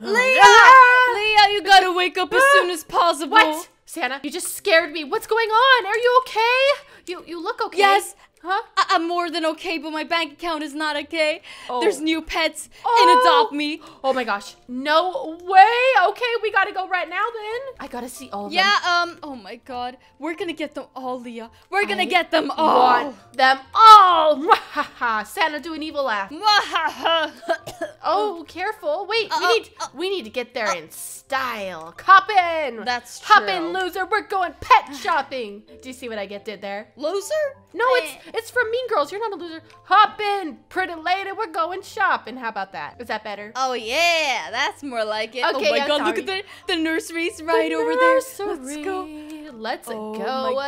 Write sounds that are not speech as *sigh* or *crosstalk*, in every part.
Leah! Ah! Leah, you gotta wake up as soon as possible. What? Santa, you just scared me. What's going on? Are you okay? You you look okay. Yes. Huh? I- I'm more than okay, but my bank account is not okay. Oh. There's new pets Oh. in Adopt Me. Oh my gosh. No way. Okay, we gotta go right now then. I gotta see all of them. Yeah, um, oh my god. We're gonna get them all, Leah. We're gonna I get them all. Want them all. Mwahaha. Santa do an evil laugh. Mwahaha. *coughs* Oh, careful. Wait, Uh, we need uh, we need to get there in style. Hop in. That's true. Hop in, loser. We're going pet shopping. Do you see what I get did there? Loser? No, it's it's from Mean Girls. You're not a loser. Hop in, pretty lady. We're going shopping. How about that? Is that better? Oh yeah, that's more like it. Oh okay, oh my yeah, god, look at the the nursery's right The over there. Let's go. Let's Oh go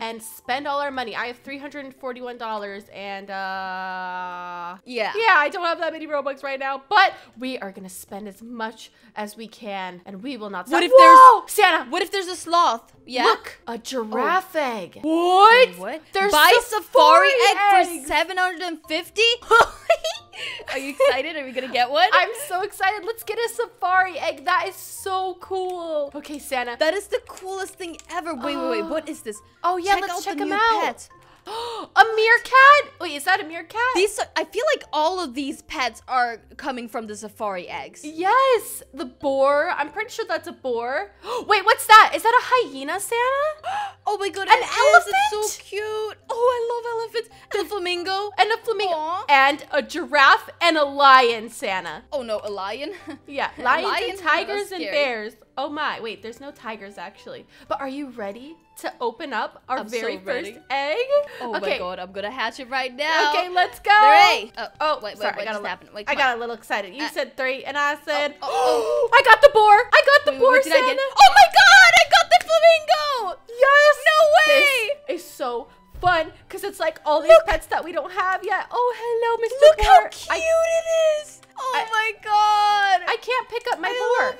and spend all our money. I have three hundred and forty-one dollars, and uh, Yeah. yeah, I don't have that many Robux right now, but we are gonna spend as much as we can, and we will not. What stop. if there's- Whoa! Santa? What if there's a sloth? Yeah. Look, a giraffe egg. What? What? There's There's Buy safari, safari egg for 750? *laughs* *laughs* Are you excited? Are we gonna get one? I'm so excited. Let's get a safari egg. That is so cool. Okay, Santa. that is the coolest thing ever. Wait, wait, wait. *gasps* What is this? Oh yeah, check let's out check the them new out. pets. *gasps* a meerkat? Wait, is that a meerkat? These I feel like all of these pets are coming from the safari eggs. Yes, the boar. I'm pretty sure that's a boar. *gasps* Wait, what's that? Is that a hyena, Santa? *gasps* Oh my god, An it is. It's elephant? so cute. Oh, I love elephants. And a *laughs* flamingo. And a flamingo. Aw. And a giraffe and a lion, Santa. Oh no, a lion. *laughs* Yeah, A lions and tigers and bears. Oh my, wait, there's no tigers actually. But are you ready to open up our I'm very ready. first egg? Oh okay. my god, I'm gonna hatch it right now. Okay, let's go. Three. Oh, Oh, wait, wait, sorry, what I got just happened? Wait, I got a little excited. You Uh, said three, and I said, oh, oh. *gasps* I got the boar. I got the Wait, boar, I Santa. Oh my god, I got the flamingo! Yes. No way! This is so fun because it's like all these Look. pets that we don't have yet. Oh, hello, Mr. Look how cute I, it is! Oh I- my god! I can't pick up my I boar. love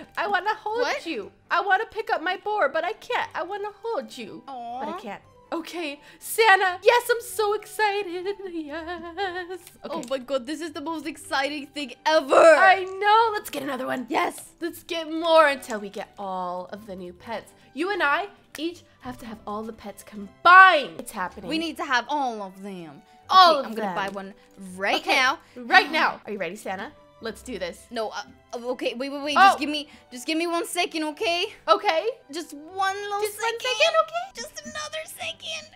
it! I want to hold What? you. I want to pick up my boar, but I can't. I want to hold you, but I can't. Okay, Santa. Yes, I'm so excited. Yes. Oh okay. Oh my god, this is the most exciting thing ever! I know. Let's get another one. yes! Let's get more until we get all of the new pets. You and I each have to have all the pets combined. It's happening. We need to have all of them. All Okay, of I'm gonna buy one right Okay, now. Right now. Are you ready, Santa? Let's do this. No, uh, uh, okay, wait, wait, wait. Oh. Just give me, just give me one second, okay? Okay. Just one little Just one second. second, okay? Just another second.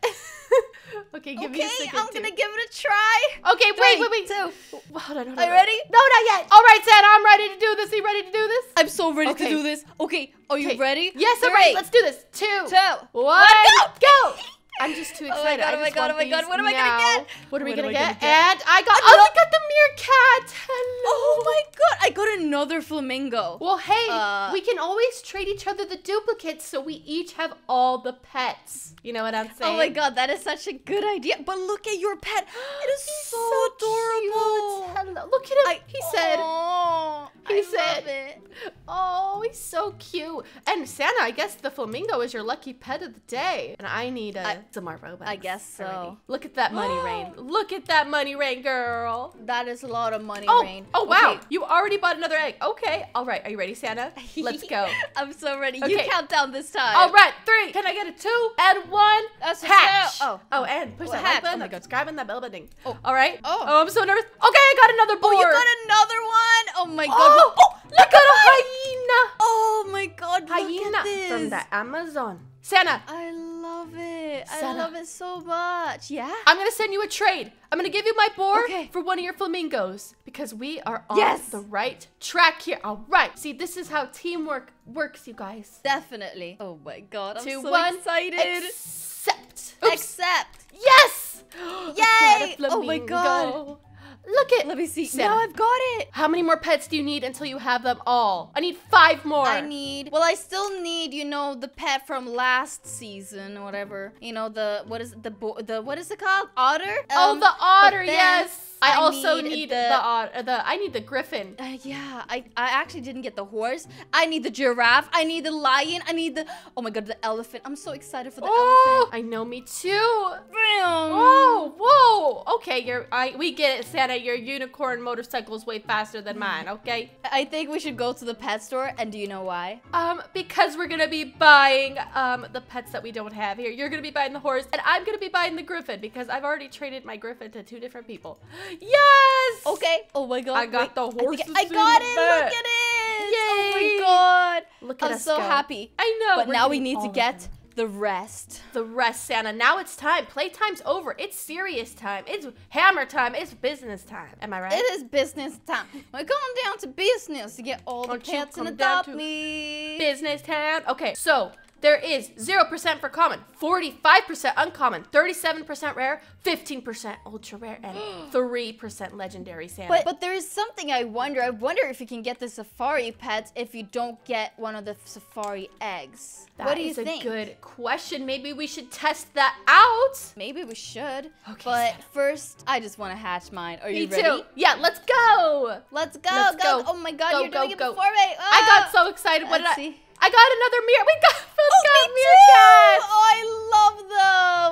*laughs* okay, give me a okay. I'm too. gonna give it a try. Okay, wait, Three, wait, wait. two. Hold on, hold on. Are you ready? No, not yet. All right, Santa, I'm ready to do this. Are you ready to do this? I'm so ready Okay. to do this. Okay, are you Okay. ready? Yes, I'm ready. Let's do this. Two. two, One. go. Go. I'm just too excited. *laughs* Oh my excited. God, oh my God, oh my God, what am I gonna get? What are we What gonna am I get? gonna get? And I got. Oh, I got the meerkat. Hello. Oh my god, I got another flamingo. Well, hey, Uh, we can always trade each other the duplicates so we each have all the pets. You know what I'm saying? Oh my god, that is such a good idea. But look at your pet. It is He's so, cute. adorable. Hello. Look at him. I- he said, Oh, He I said- love it. "Oh, he's so cute." And Santa, I guess the flamingo is your lucky pet of the day. And I need uh, I- Robux. I guess so. already. Look at that money *gasps* rain. Look at that money rain, girl. That is a lot of money, Oh, Rain. oh wow! Okay. You already bought another egg. Okay, all right. Are you ready, Santa? Let's go. *laughs* I'm so ready. You count down this time. All right, three. Can I get a two and one? That's hatch. Oh. oh, and push Oh, that like button. Oh my that subscribe and that bell button. Oh. all right. Oh. Oh, I'm so nervous. Okay, I got another board. Oh, you got another one. Oh my god. Oh, Oh, look at a hyena. oh my god. Hyena look at this. from the Amazon. Santa, I love it. I love it so much. Yeah. I'm gonna send you a trade. I'm gonna give you my board Okay. for one of your flamingos because we are on Yes. the right track here. All right. See, this is how teamwork works, you guys. Definitely. Oh my god. I'm Two, so one, excited. Accept. Oops. Accept. Yes! *gasps* Yay! *gasps* Oh my God. Look at Let me see. Now I've got it. How many more pets do you need until you have them all? I need five more. I need. Well, I still need, you know, the pet from last season or whatever. You know, the what is it, the bo- the what is it called? Otter. Oh, Um, the otter, yes. I, I also need need, the- the, otter. The I need the griffin. Uh, yeah, I, I actually didn't get the horse. I need the giraffe. I need the lion. I need the oh my god, the elephant. I'm so excited for the Oh, elephant. I know, me too. Damn. Whoa, whoa. Okay, you're I we get it, Santa. Your unicorn motorcycle's way faster than mine, okay? I think we should go to the pet store, and do you know why? Um, because we're gonna be buying um the pets that we don't have here. You're gonna be buying the horse, and I'm gonna be buying the griffin because I've already traded my griffin to two different people. *gasps* Yes! Okay. Oh my god. I got wait. the I I, got it. Look at it. Yay. Oh my god. Look at I'm us so go. happy. I know. But we're now we need to get. The rest. the rest, Santa. Now it's time. Playtime's over. It's serious time. It's hammer time. It's business time. Am I right? It is business time. We're going down to business to get all the Don't you pets and adopt me. business time. Okay, so there is 0% for common, 45% uncommon, 37% rare, 15% ultra rare, and *gasps* 3% legendary Santa. But but there is something I wonder. I wonder if you can get the safari pets if you don't get one of the safari eggs. That what do you is think? a good question. Maybe we should test that out. Maybe we should. Okay, But Santa. first, I just want to hatch mine. Are you Me ready? too. Yeah, let's go. Let's go, Let's go. go. Oh my god, Go, you're go, doing it go. before me. I got Ah. so excited. What did Let's I? see. I got another mirror. We got Oh, got me meerkats. too! Oh, I love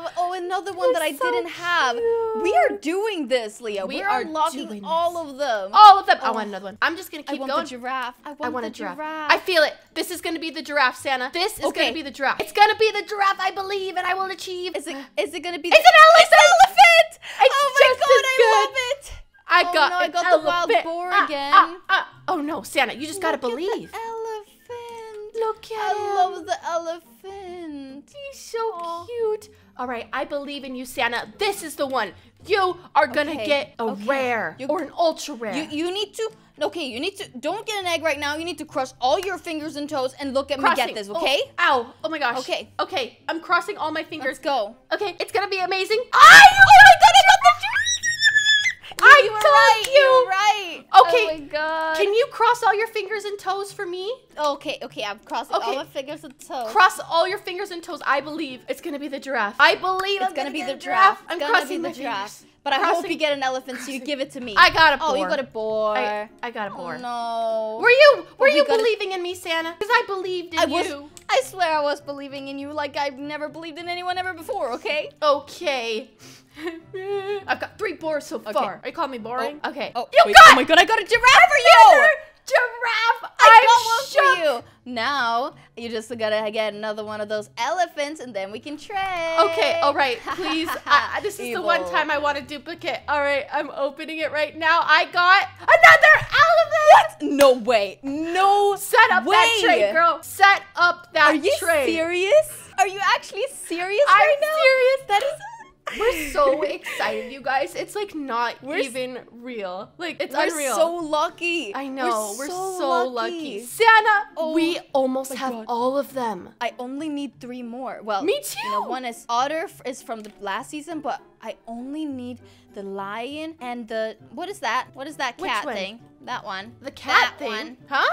them. Oh, another one They're that I so didn't have. We are doing this, Leah. We We, are are unlocking doing all of them. All of them. I Oh. want another one. I'm just gonna keep I want going. the giraffe. I want, I want the a giraffe. giraffe. I feel it. This is gonna be the giraffe, Santa. This is Okay. gonna be the giraffe. It's gonna be the giraffe, I believe, and I will achieve. Is it? Is it gonna be? It's an elephant! elephant! It's oh my god, I love it! I Oh got no, I an got the wild boar Ah, again. ah, ah. Oh no, Santa, you just gotta Look the believe. Look at I him. love the elephant. He's so Aw. cute. All right, I believe in you, Santa. This is the one. You are gonna Okay, get a okay. rare You- or an ultra rare. You you need to okay. You need to don't get an egg right now. You need to crush all your fingers and toes and look at me get this. Oh, Okay. ow. Oh my gosh. Okay. Okay. I'm crossing all my fingers. Let's go. Okay, it's gonna be amazing. Ah, oh my god! I got the. I you were told right. you. You were right. Oh okay, Oh my god. Can you cross all your fingers and toes for me? Okay. Okay. I'm crossing Okay. all my fingers and toes. Cross all your fingers and toes. I believe it's gonna be the giraffe. I believe It's I'm gonna be the a giraffe. I'm gonna crossing be the giraffe. But I hope you get an elephant, so you give it to me. I got a boar. Oh, you got a boar. I, I got a boar. Oh, no. Were you were we you believing in me, Santa? Because I believed in I was. you. I swear I was believing in you like I've never believed in anyone ever before. Okay. Okay. *laughs* I've got three boars so Okay. far. Are you calling me oh, boring? Oh. Okay. Oh, you wait, got oh my god! I got a giraffe for you. another giraffe. I I'm got one shocked. for you. Now you just gotta get another one of those elephants, and then we can trade. Okay, all right, *laughs* please. I, this is the one time I want a duplicate. All right, I'm opening it right now. I got another elephant. No way. No. Set up that way. tray, girl. Set up that Are you serious? Are you actually serious I'm right now? serious. That is. *laughs* We're so excited, you guys. It's like not We're even real. Like it's unreal. We're unreal. so lucky. I know. We're, so, lucky. lucky. Santa, Oh we almost have God. all of them. I only need three more. Well, Me You know, too. one is otter is from the last season, but I only need the lion and the what is that? What is that cat thing? That one. The cat That thing. one. Huh?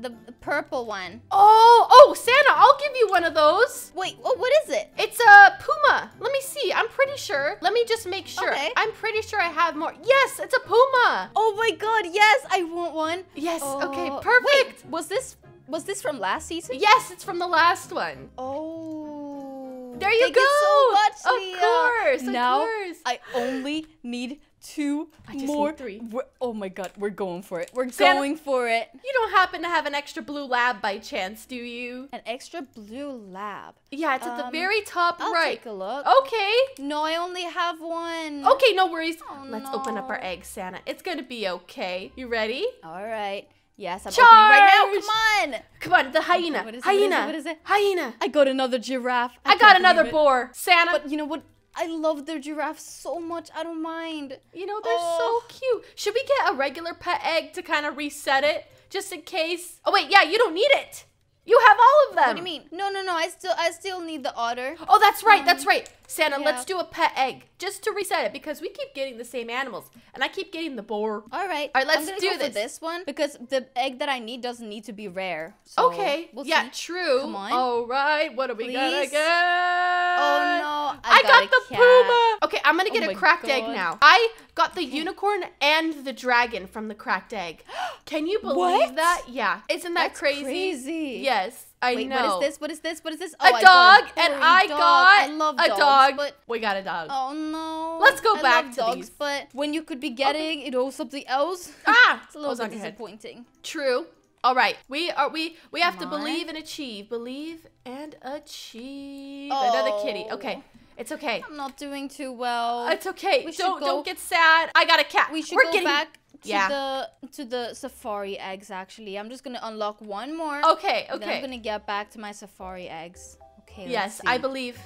The, the purple one. Oh, oh, Santa, I'll give you one of those. Wait, oh, what is it? It's a puma. Let me see. I'm pretty sure. Let me just make sure. Okay. I'm pretty sure I have more. Yes, it's a puma. Oh my god, yes, I want one. Yes. Oh, okay. Oh, Perfect. Wait, was this was this from last season? Yes, it's from the last one. Oh. There you thank go. so much, Of course, of now course. I only need two I just need more. three. We're- oh my god, we're going for it. We're Santa- going for it. You don't happen to have an extra blue lab by chance, do you? An extra blue lab. Yeah, it's at the Um, very top I'll right. take a look. Okay. No, I only have one. Okay, no worries. Oh, Let's open up our no. eggs, Santa. It's gonna be okay. You ready? All right. Yes, I'm opening right now. Come on. Come on, the hyena. what is it, what is it, hyena. what is it? Hyena. I got another giraffe. I, can't got another boar. Santa. But you know what? I love their giraffes so much. I don't mind. you know, they're Oh. so cute. Should we get a regular pet egg to kind of reset it? Just in case. Oh, wait, yeah, you don't need it. You have all of them. What do you mean? No, no, no. I still, I still need the otter. Oh, that's right. That's um, right. Santa, yeah. let's do a pet egg just to reset it because we keep getting the same animals. And I keep getting the boar. All right. All right, let's do this. this one because the egg that I need doesn't need to be rare. So okay. We'll yeah, see. true. Come on. All right. What are we gonna get? Oh no! I, got, got the cat. puma. Okay, I'm gonna Oh get a my cracked egg now. I got the unicorn and the dragon from the cracked egg. *gasps* Can you believe What? that? Yeah. Isn't that That's crazy? crazy. Yes. I Wait, know. what is this? What is this? What is this? A Oh, I got dog, and I dog. got I love a dogs, dog. but we got a dog. oh no. Let's go I back love to dogs, these. but when you could be getting, you know, something else, *laughs* ah, it's a little What was on bit your head? disappointing. True. All right, we are we we have to on. believe and achieve, believe and achieve. Another kitty. Oh. Okay, it's okay. I'm not doing too well. It's okay. We Don't go- don't get sad. I got a cat. we should We're go getting back to Yeah. the to the safari eggs. Actually, I'm just gonna unlock one more. Okay, okay. Then I'm gonna get back to my safari eggs. Okay. Yes. I believe.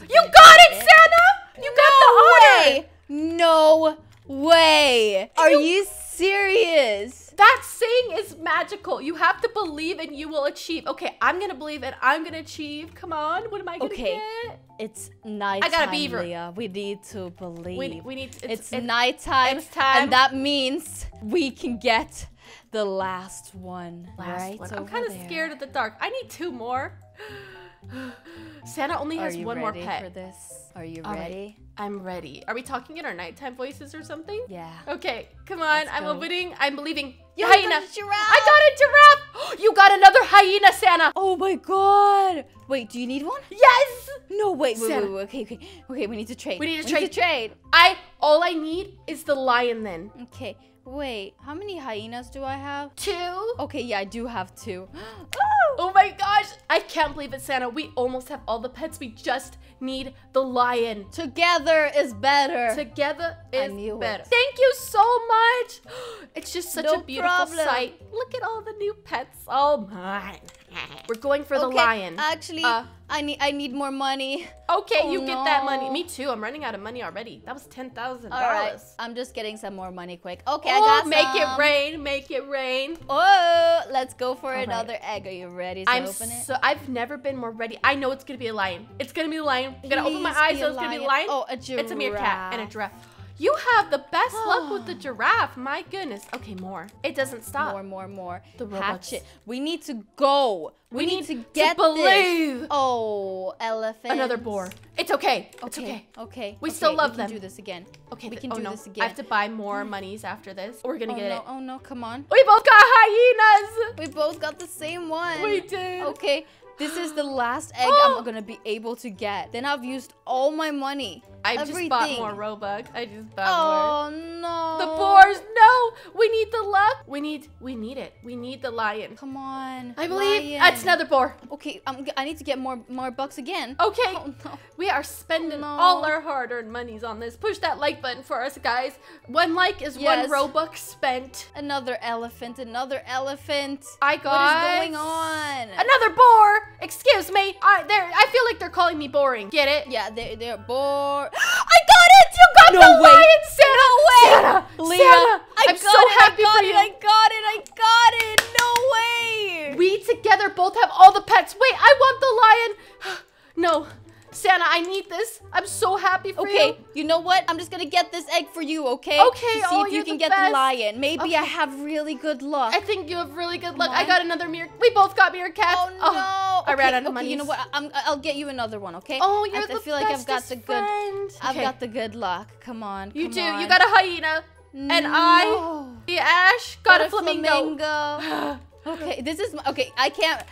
You got it, Santa. You got the honor. way! No way! Are You- you serious? That saying is magical. You have to believe and you will achieve. Okay, I'm gonna believe and I'm gonna achieve. Come on, what am I gonna Okay. get? It's nighttime, I got a beaver. Leah. We need to believe. We, we need. it's it's nighttime, it's time. and that means we can get the last one. last right one. I'm kind of scared of the dark. I need two more. *gasps* *gasps* *gasps* *gasps* Santa only has one more pet. for this? Are you All right. ready? I'm ready. Are we talking in our nighttime voices or something? Yeah. Okay, come on. Let's I'm go. opening. I'm believing. You hyena. got a giraffe! I got a giraffe. *gasps* You got another hyena, Santa. Oh my god! Wait, do you need one? Yes. No, wait, wait, Santa. wait, wait, okay, okay, okay. We need to trade. We need to We trade. need to trade. I. All I need is the lion. Then Okay, wait. How many hyenas do I have? two. Okay, yeah, I do have two. *gasps* *gasps* Oh my gosh! I can't believe it, Santa. We almost have all the pets. We just need the lion. Together is better. Together is knew it. better. Thank you so much. *gasps* It's just such No a beautiful problem. sight. Look at all the new pets. Oh my. *laughs* We're going for the okay, lion. Actually, Uh, I need I need more money. okay, oh you get that money. Me too. I'm running out of money already. That was ten thousand All right, dollars. I'm just getting some more money quick. Okay, I Oh, got make some. it rain, make it rain. Oh, let's go for right. another egg. Are you ready to I'm open it? so I've never been more ready. I know it's gonna be a lion. It's gonna be a lion. I'm gonna open my eyes, be so a it's gonna be a lion. lion. Oh, a giraffe. It's a meerkat and a giraffe. You have the best luck with the *gasps* giraffe. My goodness. Okay, more. It doesn't stop. More, more, more. The Robux. Hatchet. We need to go. We, We need, need to to get believe. This. Oh, elephant. Another boar. It's okay. It's Okay. okay. Okay. We okay, still love we them. We can do this again. Okay. We can oh, do no. this again. I have to buy more monies after this. We're gonna oh get no! it. Oh no! Come on. We both got hyenas. We both got the same one. We did. Okay. This is the *gasps* last egg Oh. I'm *gasps* gonna be able to get. Then I've used all my money. I just bought more Robux. I just bought oh, more. Oh no. The boars, no! We need the luck. We need, we need it. We need the lion. Come on. I believe lion. that's another boar. Okay, I'm, I need to get more more bucks again. Okay, Oh no. we are spending No. all our hard-earned monies on this. Push that like button for us, guys. One like is Yes. one Robux spent. Another elephant. Another elephant. I got What is going on? Another boar. Excuse me. I there. I feel like they're calling me boring. Get it? Yeah, they they're bored. *gasps* I got it. You got No the way. lion, Santa. Santa. Leah, Santa. I I'm got so it, happy I got for it, you. I got it, I got it. No way. We together both have all the pets. Wait, I want the lion. *gasps* no, Santa, I need this. I'm so happy for you. Okay, you know what? I'm just gonna get this egg for you, okay? Okay, To see oh, if you can the get best. the lion. Maybe I have really good luck. I think you have really good luck. I got another mirror. We both got meerkats. Oh no! Oh, I ran out of okay, money. You know what? I'm, I'll get you another one, okay? Oh, you're I, the feel like I've got the good. friend. I've Okay. got the good luck. Come on. You come do. on. You got a hyena. And I, the Ash, got, a flamingo. flamingo. *gasps* okay, this is my, okay. I can't.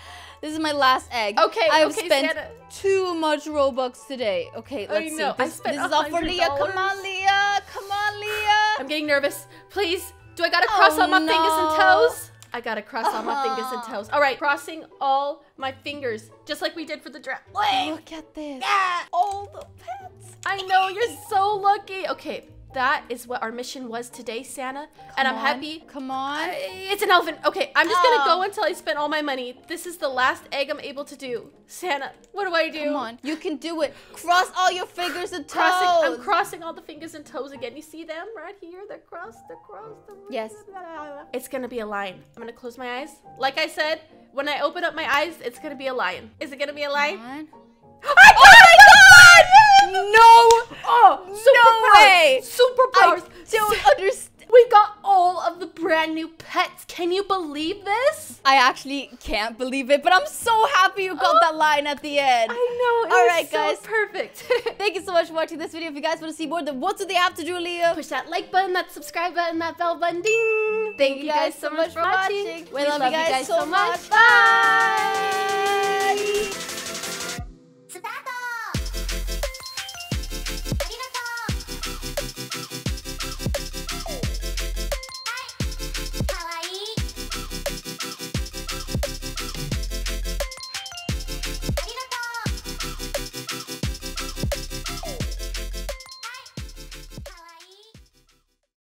This is my last egg. Okay, I've okay, spent Santa. too much Robux today. Okay, let's know, see. I This, spent this is all for Leah. Come on, Leah. Come on, Leah. I'm getting nervous. Please, do I gotta cross Oh, all my fingers and toes? I gotta cross all my fingers and Uh-huh. toes. All right, crossing all my fingers, just like we did for the draft. Look at this. Yeah. All the pets. I know you're so lucky. Okay, that is what our mission was today, Santa, and I'm on, happy. Come on. It's an elephant. Okay, I'm just gonna Oh. go until I spend all my money. This is the last egg I'm able to do. Santa, what do I do? Come on. You can do it. Cross all your fingers and toes. Crossing, I'm crossing all the fingers and toes again. You see them right here? They're crossed. They're crossed. they're- Yes. It's gonna be a lion. I'm gonna close my eyes. Like I said, when I open up my eyes, it's gonna be a lion. Is it gonna be a Come lion? *gasps* I oh! No. Way! Superpowers! I don't understand. We got all of the brand new pets. Can you believe this? I actually can't believe it, but I'm so happy you got Oh. that line at the end. I know. All so guys. Perfect. *laughs* Thank you so much for watching this video. If you guys want to see more, then what do they have to do, Leah? Push that like button, that subscribe button, that bell button, ding. Thank, you guys so much for watching. We love you guys so much. Bye.